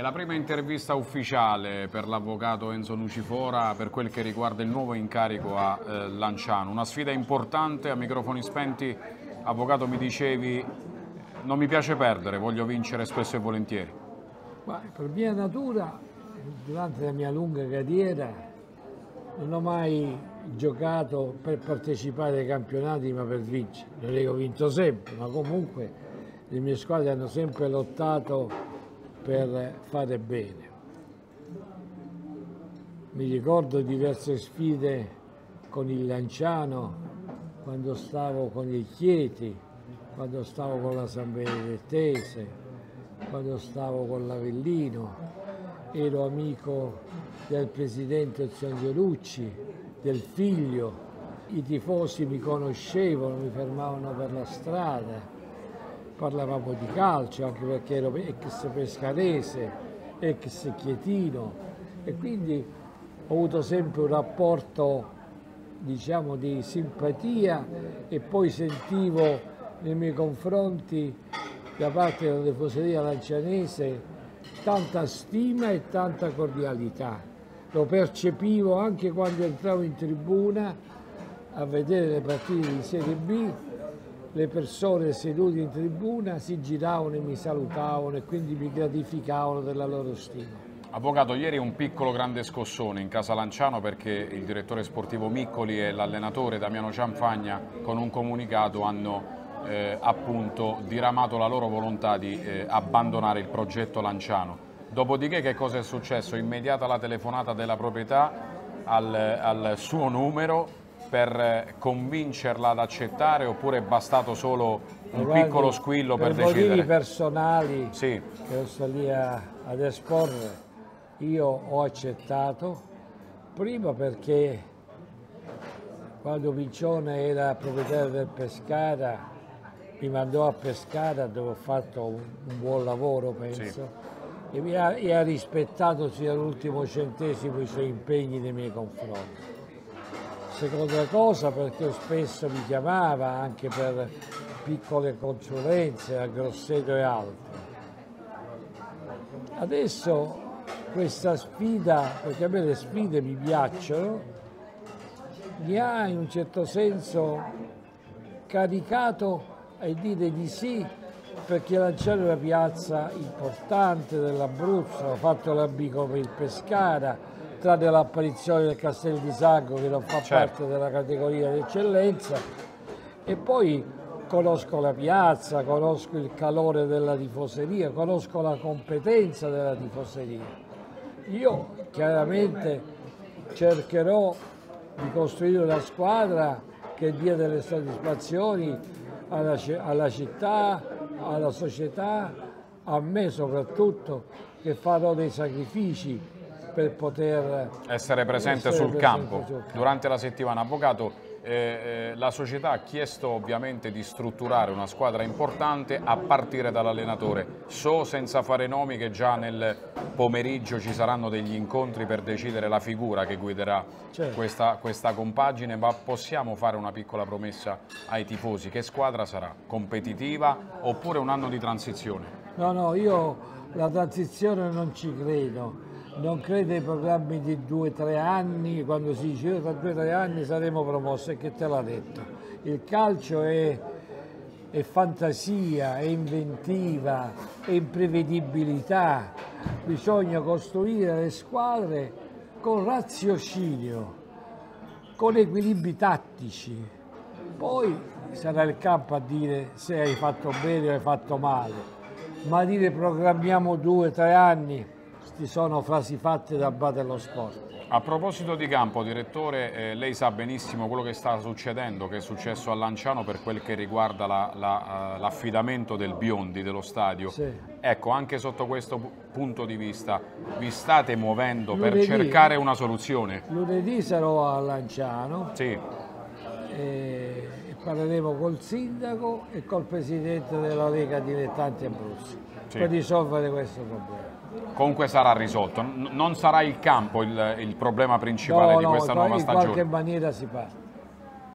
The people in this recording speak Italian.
È la prima intervista ufficiale per l'avvocato Enzo Nucifora per quel che riguarda il nuovo incarico a eh, Lanciano. Una sfida importante, a microfoni spenti. Avvocato, mi dicevi, non mi piace perdere, voglio vincere spesso e volentieri. Ma per mia natura, durante la mia lunga carriera, non ho mai giocato per partecipare ai campionati ma per vincere. Non dico vinto sempre, ma comunque le mie squadre hanno sempre lottato per fare bene. Mi ricordo diverse sfide con il Lanciano, quando stavo con il Chieti, quando stavo con la San Benedettese, quando stavo con l'Avellino, ero amico del presidente Zangerucci, del figlio, i tifosi mi conoscevano, mi fermavano per la strada, parlavamo di calcio anche perché ero ex pescarese, ex chietino e quindi ho avuto sempre un rapporto diciamo di simpatia e poi sentivo nei miei confronti da parte della tifoseria lancianese tanta stima e tanta cordialità. Lo percepivo anche quando entravo in tribuna a vedere le partite di Serie B le persone sedute in tribuna si giravano e mi salutavano e quindi mi gratificavano della loro stima. Avvocato, ieri un piccolo grande scossone in casa Lanciano perché il direttore sportivo Miccoli e l'allenatore Damiano Cianfagna con un comunicato hanno eh, appunto diramato la loro volontà di eh, abbandonare il progetto Lanciano. Dopodiché che cosa è successo? Immediata la telefonata della proprietà al, al suo numero per convincerla ad accettare oppure è bastato solo un Guardi, piccolo squillo per, per decidere? Per motivi personali sì. che non sto lì a, ad esporre, io ho accettato, prima perché quando Piccione era proprietario del Pescara mi mandò a Pescara dove ho fatto un, un buon lavoro penso sì. e, mi ha, e ha rispettato fino all'ultimo centesimo i suoi impegni nei miei confronti seconda cosa perché spesso mi chiamava anche per piccole consulenze a Grosseto e altro. Adesso questa sfida, perché a me le sfide mi piacciono, mi ha in un certo senso caricato a dire di sì perché lanciare una piazza importante dell'Abruzzo, ho fatto la per il Pescara, tranne l'apparizione del Castel di Sacco che non fa certo. parte della categoria d'eccellenza e poi conosco la piazza, conosco il calore della tifoseria, conosco la competenza della tifoseria. Io chiaramente cercherò di costruire una squadra che dia delle soddisfazioni alla, alla città, alla società, a me soprattutto, che farò dei sacrifici per poter essere presente, essere sul, presente campo. sul, campo. Durante la settimana, Avvocato, eh, eh, la società ha chiesto ovviamente di strutturare una squadra importante a partire dall'allenatore. So senza fare nomi che già nel pomeriggio ci saranno degli incontri per decidere la figura che guiderà certo. questa, questa compagine, ma possiamo fare una piccola promessa ai tifosi? Che squadra sarà? Competitiva oppure un anno di transizione? No, no, io la transizione non ci credo non credo ai programmi di due o tre anni, quando si dice tra due o tre anni saremo promossi, e che te l'ha detto. Il calcio è, è fantasia, è inventiva, è imprevedibilità, bisogna costruire le squadre con raziocinio, con equilibri tattici. Poi sarà il campo a dire se hai fatto bene o hai fatto male, ma dire programmiamo due o tre anni queste sono frasi fatte da Batello Sport. A proposito di campo, direttore, eh, lei sa benissimo quello che sta succedendo, che è successo a Lanciano per quel che riguarda l'affidamento la, la, uh, del Biondi, dello stadio. Sì. Ecco, anche sotto questo punto di vista, vi state muovendo lunedì, per cercare una soluzione? Lunedì sarò a Lanciano. Sì. E parleremo col sindaco e col presidente della Lega Dilettanti Abruzzi sì. per risolvere questo problema. Comunque sarà risolto, non sarà il campo il, il problema principale no, di questa no, nuova stagione. In qualche maniera si parte.